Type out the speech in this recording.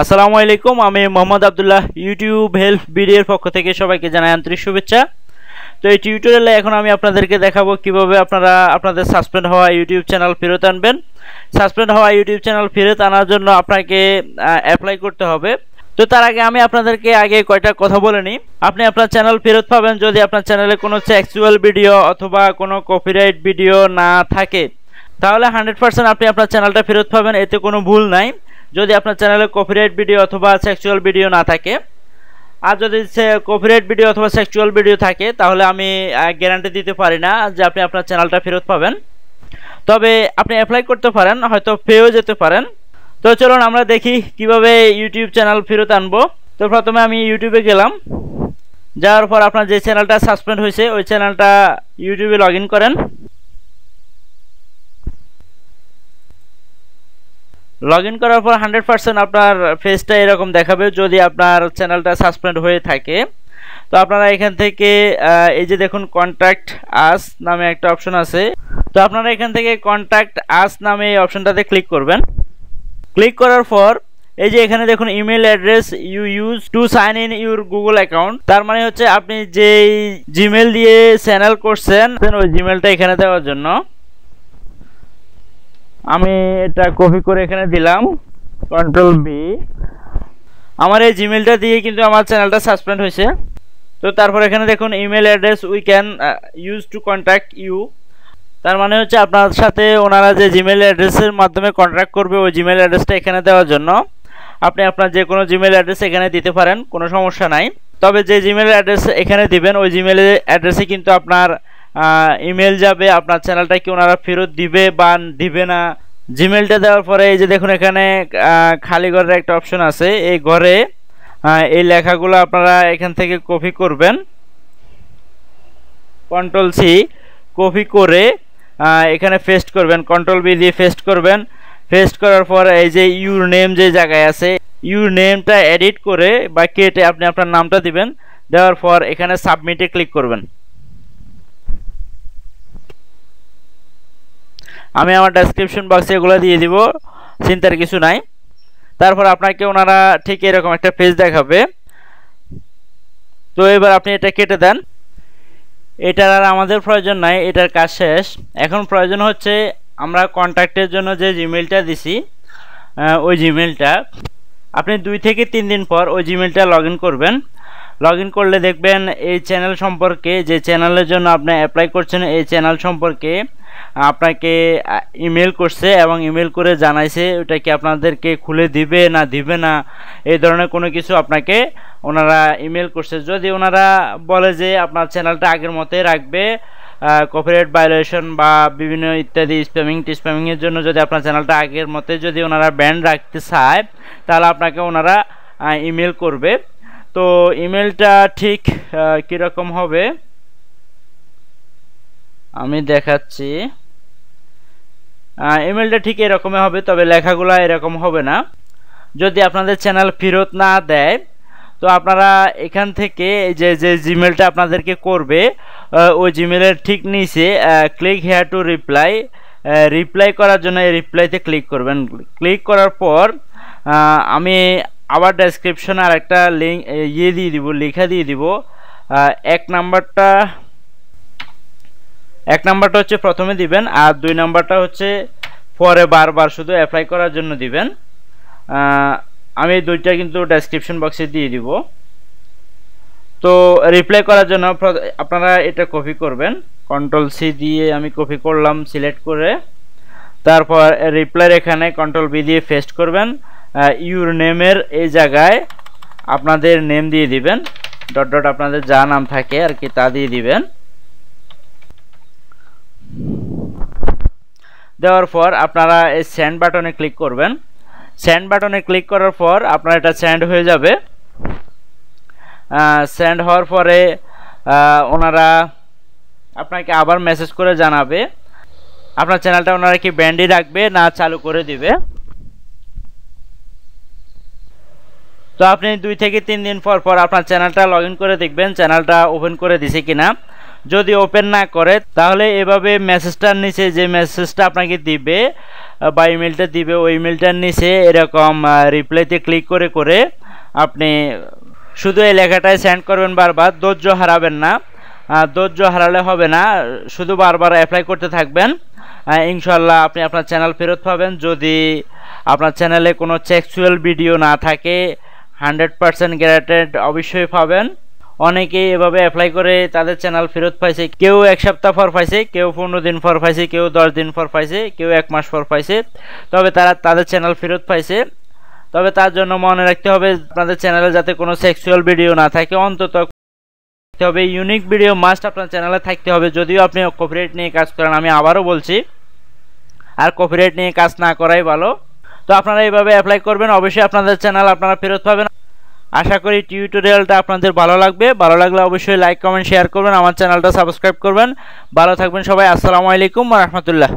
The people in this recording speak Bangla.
আসসালামু আলাইকুম, আমি মোহাম্মদ আবদুল্লাহ ইউটিউব হেল্প ভিডিওর পক্ষ থেকে সবাইকে জানাই আন্তরিক শুভেচ্ছা। তো এই টিউটোরিয়ালে এখন আমি আপনাদেরকে দেখাবো কীভাবে আপনারা আপনাদের সাসপেন্ড হওয়া ইউটিউব চ্যানেল ফেরত আনবেন। সাসপেন্ড হওয়া ইউটিউব চ্যানেল ফেরত আনার জন্য আপনাকে অ্যাপ্লাই করতে হবে। তো তার আগে আমি আপনাদেরকে আগে কয়টা কথা বলে নিই। আপনি আপনার চ্যানেল ফেরত পাবেন যদি আপনার চ্যানেলে কোনো সেক্সুয়াল ভিডিও অথবা কোনো কপিরাইট ভিডিও না থাকে। তাহলে হান্ড্রেড পার্সেন্ট আপনি আপনার চ্যানেলটা ফেরত পাবেন, এতে কোনো ভুল নাই। যদি আপনার চ্যানেলে কপিরাইট ভিডিও অথবা সেক্সুয়াল ভিডিও না থাকে, আর যদি সে কপিরাইট ভিডিও অথবা সেক্সুয়াল ভিডিও থাকে, তাহলে আমি গ্যারান্টি দিতে পারি না যে আপনি আপনার চ্যানেলটা ফেরত পাবেন। তবে আপনি অ্যাপ্লাই করতে পারেন, হয়তো পেয়েও যেতে পারেন। তো চলুন আমরা দেখি কীভাবে ইউটিউব চ্যানেল ফেরত আনব। তো প্রথমে আমি ইউটিউবে গেলাম। যাওয়ার পর আপনার যে চ্যানেলটা সাসপেন্ড হয়েছে, ওই চ্যানেলটা ইউটিউবে লগ করেন। লগ ইন করার পর হান্ড্রেড পার্সেন্ট আপনার ফেসটা এরকম দেখাবে যদি আপনার চ্যানেলটা সাসপেন্ড হয়ে থাকে। তো আপনারা এখান থেকে এই যে দেখুন কন্ট্যাক্ট আস নামে একটা অপশন আছে। তো আপনারা এখান থেকে কন্ট্যাক্ট আস নামে এই অপশনটাতে ক্লিক করবেন। ক্লিক করার পর, এই যে এখানে দেখুন email address you use to sign in your Google account তার মানে হচ্ছে আপনি যেই জিমেল দিয়ে চ্যানেল করছেন ওই জিমেলটা এখানে দেওয়ার জন্য। আমি এটা কপি করে এখানে দিলাম কন্ট্রোল বি আমার এই জিমেলটা দিয়ে কিন্তু আমার চ্যানেলটা সাসপেন্ড হয়েছে। তো তারপর এখানে দেখুন email address we can use to contact you তার মানে হচ্ছে আপনার সাথে ওনারা যে জিমেল অ্যাড্রেসের মাধ্যমে কন্ট্যাক্ট করবে, ওই জিমেল অ্যাড্রেসটা এখানে দেওয়ার জন্য। আপনি আপনার যে কোনো জিমেল অ্যাড্রেস এখানে দিতে পারেন, কোনো সমস্যা নাই। তবে যে জিমেল অ্যাড্রেস এখানে দিবেন, ওই জিমেল অ্যাড্রেসে কিন্তু আপনার ইমেল যাবে, আপনার চ্যানেলটা কি ওনারা ফেরত দিবে বা দিবে না? জিমেলটা দেওয়ার পরে এই যে দেখুন এখানে খালি ঘরের একটা অপশন আছে। এই ঘরে এই লেখাগুলো আপনারা এখান থেকে কপি করবেন। কন্ট্রোল সি কপি করে এখানে ফেস্ট করবেন। কন্ট্রোল বি দিয়ে ফেস্ট করবেন। ফেস্ট করার পর এই যে ইউর নেম যে জায়গায় আছে ইউর নেমটা এডিট করে বা কেটে আপনি আপনার নামটা দিবেন। দেওয়ার পর এখানে সাবমিটে ক্লিক করবেন। আমি আমার ডেসক্রিপশন বক্সে এগুলো দিয়ে দিব, চিন্তার কিছু নাই। তারপর আপনাকে ওনারা ঠিক এরকম একটা পেজ দেখাবে। তো এবার আপনি এটা কেটে দেন। এটার আর আমাদের প্রয়োজন নাই, এটার কাজ শেষ। এখন প্রয়োজন হচ্ছে আমরা কন্ট্যাক্টের জন্য যে জিমেলটা দিছি ওই জিমেলটা আপনি দুই থেকে তিন দিন পর ওই জিমেলটা লগ করবেন। লগ করলে দেখবেন এই চ্যানেল সম্পর্কে, যে চ্যানেলের জন্য আপনি অ্যাপ্লাই করছেন, এই চ্যানেল সম্পর্কে আপনাকে ইমেল করছে এবং ইমেল করে জানাইছে ওটা কি আপনাদেরকে খুলে দিবে না দিবে না, এই ধরনের কোনো কিছু আপনাকে ওনারা ইমেল করছে। যদি ওনারা বলে যে আপনার চ্যানেলটা আগের মতোই রাখবে কপিরাইট ভায়োলেশন বা বিভিন্ন ইত্যাদি স্প্যামিং টিস্প্যামিংয়ের জন্য যদি আপনার চ্যানেলটা আগের মতে যদি ওনারা ব্যান্ড রাখতে চায়, তাহলে আপনাকে ওনারা ইমেল করবে। তো ইমেলটা ঠিক কীরকম হবে? আমি দেখাচ্ছি। ইমেলটা ঠিক এরকমই হবে, তবে লেখাগুলো এরকম হবে না। যদি আপনাদের চ্যানেল ফেরত না দেয়, তো আপনারা এখান থেকে যে যে জিমেলটা আপনাদেরকে করবে ওই জিমেলের ঠিক নিচে click here to reply reply করার জন্য এই রিপ্লাইতে ক্লিক করবেন। ক্লিক করার পর আমি আবার ডেসক্রিপশনে আর একটা লিঙ্ক ইয়ে দিয়ে দিব, লেখা দিয়ে দিব। এক নাম্বারটা এক নাম্বারটা হচ্ছে প্রথমে দিবেন, আর দুই নাম্বারটা হচ্ছে পরে বারবার শুধু অ্যাপ্লাই করার জন্য দিবেন। আমি দুইটা কিন্তু ডেসক্রিপশন বক্সে দিয়ে দিব। তো রিপ্লাই করার জন্য আপনারা এটা কপি করবেন। কন্ট্রোল সি দিয়ে আমি কপি করলাম সিলেক্ট করে। তারপর রিপ্লাইয়ের এখানে কন্ট্রোল বি দিয়ে ফেস্ট করবেন। ইউর নেমের এই জায়গায় আপনাদের নেম দিয়ে দিবেন। ডট ডট আপনাদের যা নাম থাকে আর কি তা দিয়ে দিবেন। দেওয়ার পর আপনারা এই স্যান্ড বাটনে ক্লিক করবেন। স্যান্ড বাটনে ক্লিক করার পর আপনার এটা স্যান্ড হয়ে যাবে। স্যান্ড হওয়ার পরে ওনারা আপনাকে আবার মেসেজ করে জানাবে। আপনার চ্যানেলটা ওনারা কি ব্যান্ডই রাখবে না চালু করে দিবে? তো আপনি দুই থেকে তিন দিন পর পর আপনার চ্যানেলটা লগ করে দেখবেন। চ্যানেলটা ওপেন করে দিছে কিনা। যদি ওপেন না করে, তাহলে এভাবে মেসেজটার নিচে যে মেসেজটা আপনাকে দিবে বা ইমেলটা দিবে, ওই ইমেলটার নিচে এরকম রিপ্লাইতে ক্লিক করে করে আপনি শুধু এই লেখাটাই সেন্ড করবেন বারবার, ধৈর্য হারাবেন না। ধৈর্য হারালে হবে না, শুধু বারবার অ্যাপ্লাই করতে থাকবেন। ইনশাল্লাহ আপনি আপনার চ্যানেল ফেরত পাবেন। যদি আপনার চ্যানেলে কোনো সেক্সুয়াল ভিডিও না থাকে হান্ড্রেড পারসেন্ট গ্যারান্টেড অবশ্যই পাবেন। অনেকেই এভাবে অ্যাপ্লাই করে তাদের চ্যানেল ফেরত পাইছে। কেউ এক সপ্তাহ পর পাইছে, কেউ পনেরো দিন পর পাইছে, কেউ দশ দিন পর পাইছে, কেউ এক মাস পর পাইছে। তবে তারা তাদের চ্যানেল ফেরত পাইছে। তবে তার জন্য মনে রাখতে হবে, আপনাদের চ্যানেলে যাতে কোনো সেক্সুয়াল ভিডিও না থাকে, অন্তত হবে। ইউনিক ভিডিও মাস্ট আপনার চ্যানেলে থাকতে হবে। যদিও আপনি কপিরাইট নিয়ে কাজ করেন, আমি আবারও বলছি, আর কপিরাইট নিয়ে কাজ না করাই ভালো। তো আপনারা এইভাবে অ্যাপ্লাই করবেন, অবশ্যই আপনাদের চ্যানেল আপনারা ফেরত পাবেন। আশা করি টিউটোরিয়ালটা আপনাদের ভালো লাগবে। ভালো লাগলে অবশ্যই লাইক কমেন্ট শেয়ার করবেন, আমার চ্যানেলটা সাবস্ক্রাইব করবেন। ভালো থাকবেন সবাই, আসসালামু আলাইকুম রহমতুল্লাহ।